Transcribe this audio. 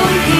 Oh.